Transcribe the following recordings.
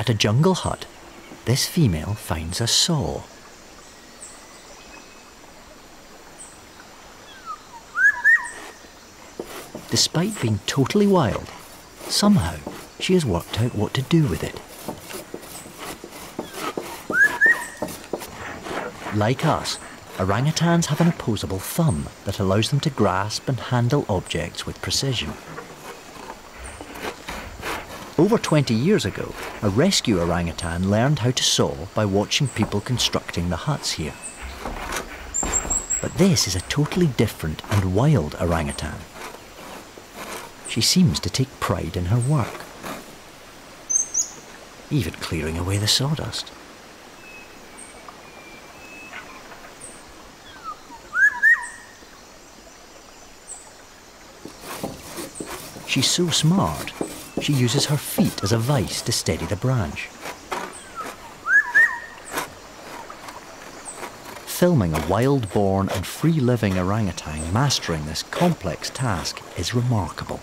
At a jungle hut, this female finds a saw. Despite being totally wild, somehow she has worked out what to do with it. Like us, orangutans have an opposable thumb that allows them to grasp and handle objects with precision. Over 20 years ago, a rescue orangutan learned how to saw by watching people constructing the huts here. But this is a totally different and wild orangutan. She seems to take pride in her work, even clearing away the sawdust. She's so smart, she uses her feet as a vice to steady the branch. Filming a wild-born and free-living orangutan mastering this complex task is remarkable.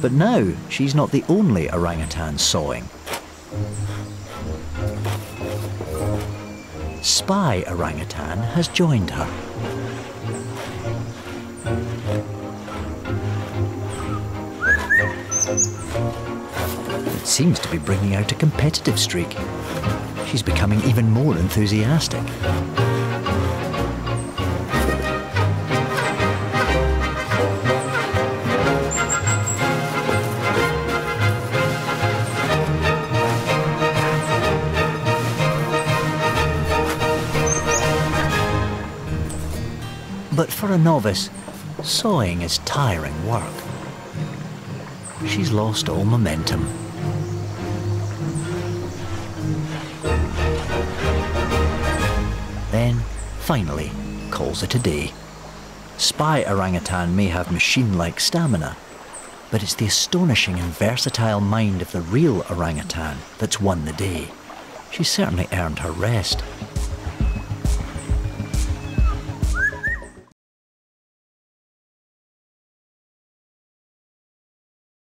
But now she's not the only orangutan sawing. Spy orangutan has joined her. Seems to be bringing out a competitive streak. She's becoming even more enthusiastic. But for a novice, sawing is tiring work. She's lost all momentum. Then, finally, calls it a day. Spy orangutan may have machine-like stamina, but it's the astonishing and versatile mind of the real orangutan that's won the day. She certainly earned her rest.